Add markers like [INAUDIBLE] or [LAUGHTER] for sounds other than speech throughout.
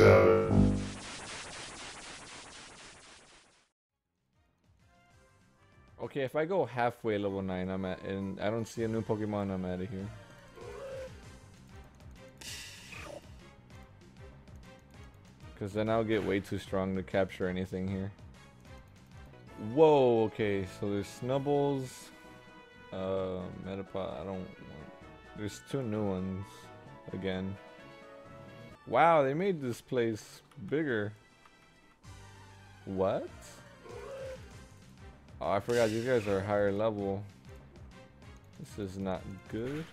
seven, Okay, if I go halfway level 9, I'm at, and I don't see a new Pokemon, I'm out of here. Because then I'll get way too strong to capture anything here. Whoa, okay, so there's Snubbulls, uh, Metapod, I don't want, there's two new ones, again. Wow, they made this place bigger. What? Oh, I forgot you guys are higher level. This is not good.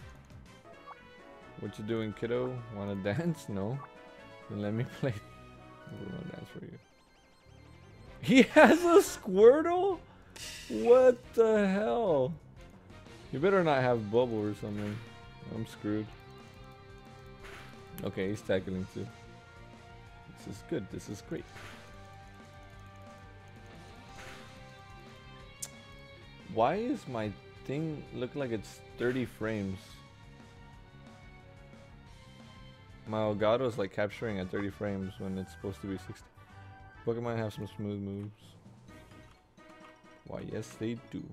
What you doing, kiddo? Wanna [LAUGHS] dance? No. Then let me [LAUGHS] play. I wanna dance for you. He [LAUGHS] has a Squirtle? What the hell? You better not have Bubble or something. I'm screwed. Okay, he's tackling too. This is good. This is great. Why is my thing look like it's 30 frames? My Elgato's like capturing at 30 frames when it's supposed to be 60. Pokemon have some smooth moves. Why, yes they do.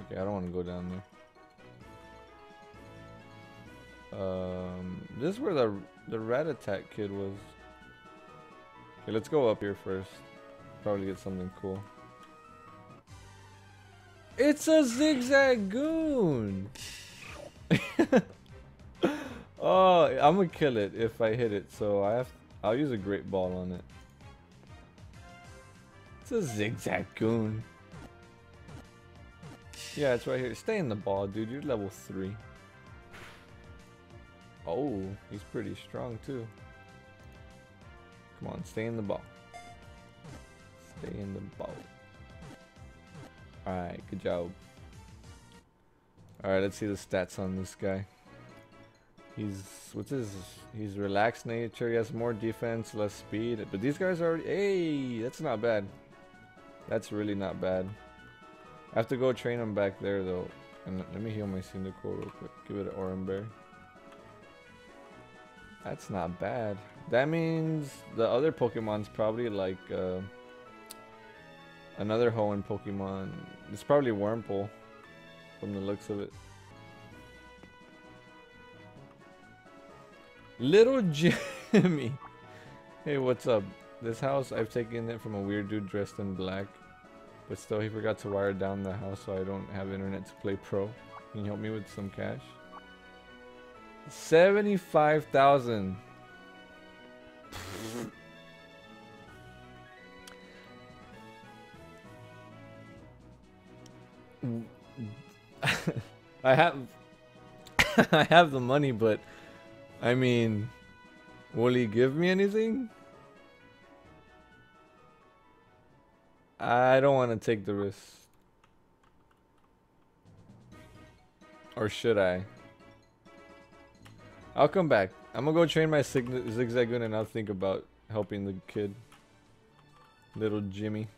Okay, I don't want to go down there. Um, this is where the the rat attack kid was. Okay, let's go up here first. Probably get something cool. It's a Zigzagoon. [LAUGHS] oh, I'm gonna kill it if I hit it. So I have. I'll use a great ball on it. It's a Zigzagoon. Yeah, it's right here. Stay in the ball, dude. You're level three. Oh, he's pretty strong too. Come on, stay in the ball. Stay in the ball. Alright, good job. Alright, let's see the stats on this guy. He's, what's his, he's relaxed nature, he has more defense, less speed. But these guys are, hey, that's not bad. That's really not bad. I have to go train him back there though. And let me heal my Cyndaquil real quick. Give it an Oran Berry. That's not bad. That means the other Pokemon's probably like uh, another Hoenn Pokemon. It's probably Wurmple from the looks of it. Little [LAUGHS] Jimmy. Hey, what's up? This house, I've taken it from a weird dude dressed in black. But still, he forgot to wire down the house so I don't have internet to play PRO. Can you help me with some cash? 75,000. [LAUGHS] I have [LAUGHS] I have the money, but I mean, will he give me anything? I don't want to take the risk. Or should I? I'll come back. I'm gonna go train my Zigzagoon and I'll think about helping the kid. Little Jimmy.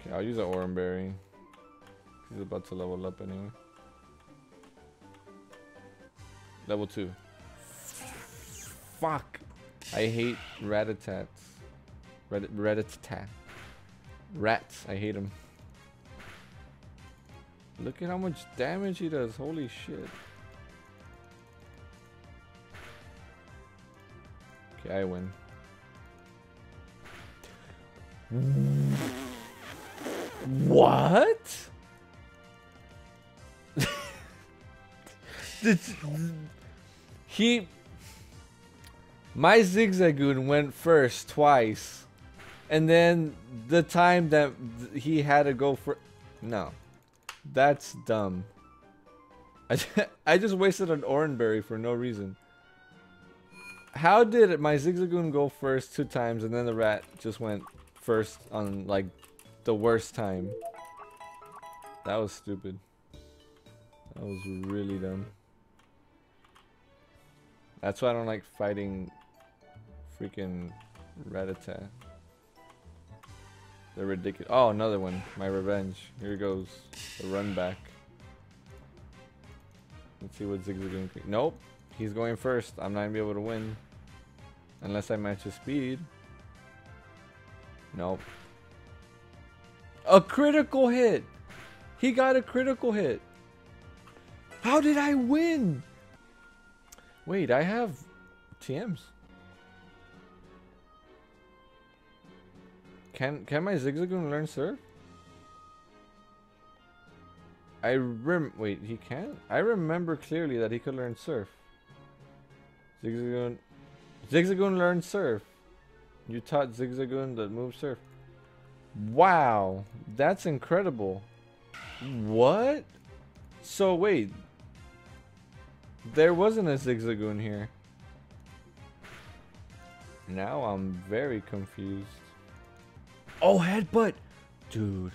Okay, I'll use an Oran Berry. He's about to level up anyway. Level 2. Fuck! I hate Rattatas. Rat Rattata. Rats, I hate them. Look at how much damage he does. Holy shit. Okay, I win. What? [LAUGHS] he my zigzagoon went first twice and then the time that he had to go for no that's dumb. I, [LAUGHS] I just wasted an Oran Berry for no reason. How did my zigzagoon go first two times and then the rat just went first on like the worst time? That was stupid. That was really dumb. That's why I don't like fighting freaking Rattata. They're ridiculous. Oh, another one. My revenge. Here goes. The run back. Let's see what Zigzagoon. Nope. He's going first. I'm not gonna be able to win. Unless I match his speed. Nope. A critical hit! He got a critical hit. How did I win? Wait, I have TMs. Can can my Zigzagoon learn surf? I rem wait, he can? I remember clearly that he could learn surf. Zigzagoon Zigzagoon learned surf. You taught Zigzagoon the move surf. Wow, that's incredible. What? So wait. There wasn't a Zigzagoon here. Now I'm very confused. Oh, headbutt! Dude.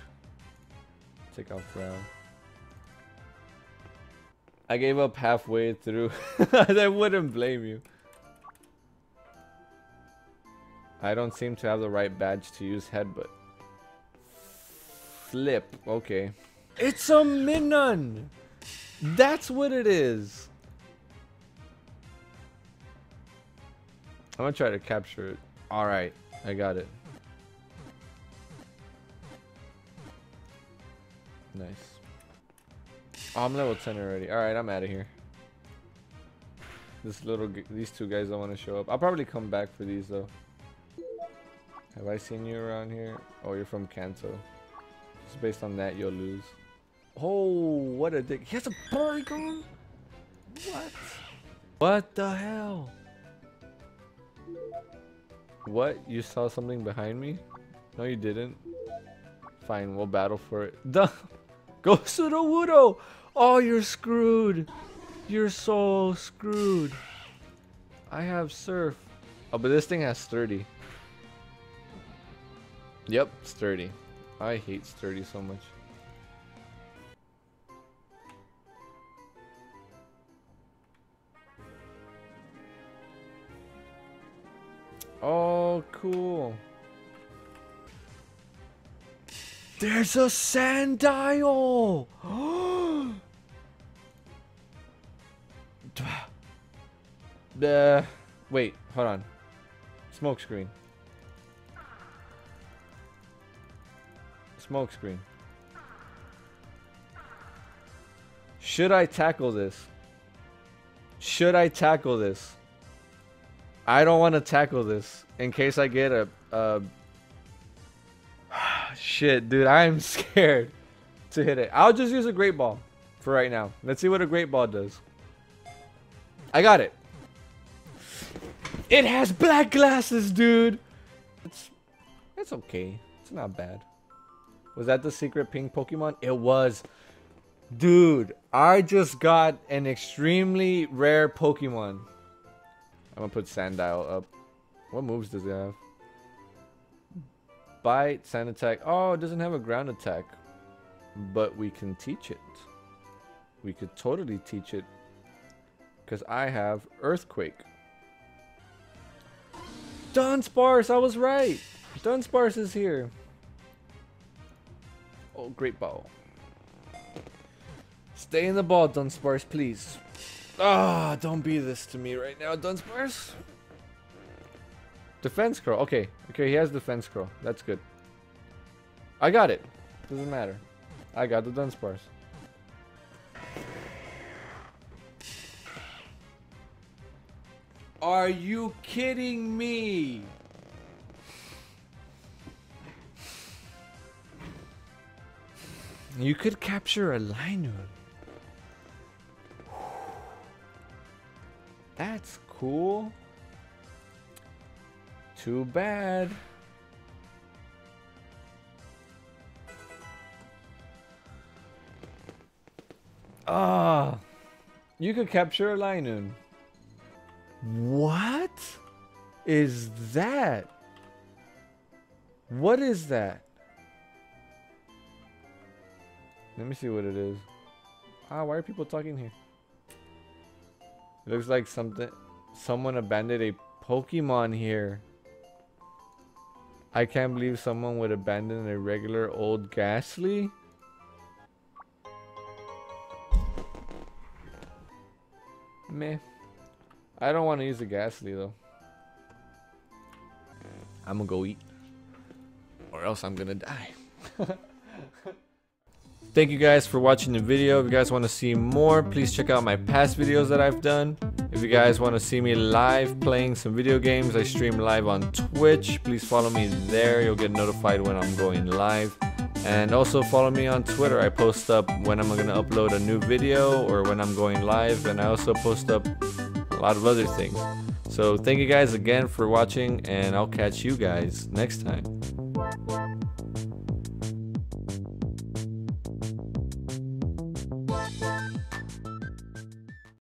Take off ground. I gave up halfway through. [LAUGHS] I wouldn't blame you. I don't seem to have the right badge to use headbutt. Flip. Okay. It's a Minun! That's what it is. I'm gonna try to capture it. Alright. I got it. Nice. Oh, I'm level 10 already. Alright, I'm out of here. This little, these two guys don't want to show up. I'll probably come back for these though. Have I seen you around here? Oh, you're from Kanto. Just based on that, you'll lose. Oh, what a dick. He has a Porygon? What? What the hell? What? You saw something behind me? No, you didn't. Fine, we'll battle for it. [LAUGHS] Duh! Go Sudowoodo! Oh, you're screwed. You're so screwed. I have Surf. Oh, but this thing has Sturdy. Yep, Sturdy. I hate Sturdy so much. Oh, cool. There's a Sandile! the [GASPS] uh, wait, hold on. Smoke screen. Smoke screen. Should I tackle this? Should I tackle this? I don't want to tackle this in case I get a, a Shit, dude, I'm [LAUGHS] scared to hit it. I'll just use a great ball for right now. Let's see what a great ball does. I got it. It has black glasses, dude. It's it's okay. It's not bad. Was that the secret pink Pokemon? It was. Dude, I just got an extremely rare Pokemon. I'm gonna put Sandile up. What moves does it have? Bite, Sand Attack. Oh, it doesn't have a ground attack. But we can teach it. We could totally teach it. Because I have Earthquake. Dunsparce, I was right. Dunsparce is here. Oh, great ball. Stay in the ball, Dunsparce, please. Ah, oh, don't be this to me right now, Dunsparce. Defense curl. Okay. Okay, he has defense curl. That's good. I got it. Doesn't matter. I got the Dunsparce. Are you kidding me? You could capture a Linoone. That's cool. Too bad. Ah, you could capture a Linoone. What is that? What is that? Let me see what it is. Ah, why are people talking here? It looks like something someone abandoned a Pokemon here. I can't believe someone would abandon a regular old Gastly. Meh. I don't want to use the Gastly though. I'm gonna go eat. Or else I'm gonna die. [LAUGHS] Thank you guys for watching the video. If you guys want to see more, please check out my past videos that I've done. If you guys want to see me live playing some video games, I stream live on Twitch. Please follow me there. You'll get notified when I'm going live. And also follow me on Twitter. I post up when I'm going to upload a new video or when I'm going live. And I also post up a lot of other things. So thank you guys again for watching and I'll catch you guys next time.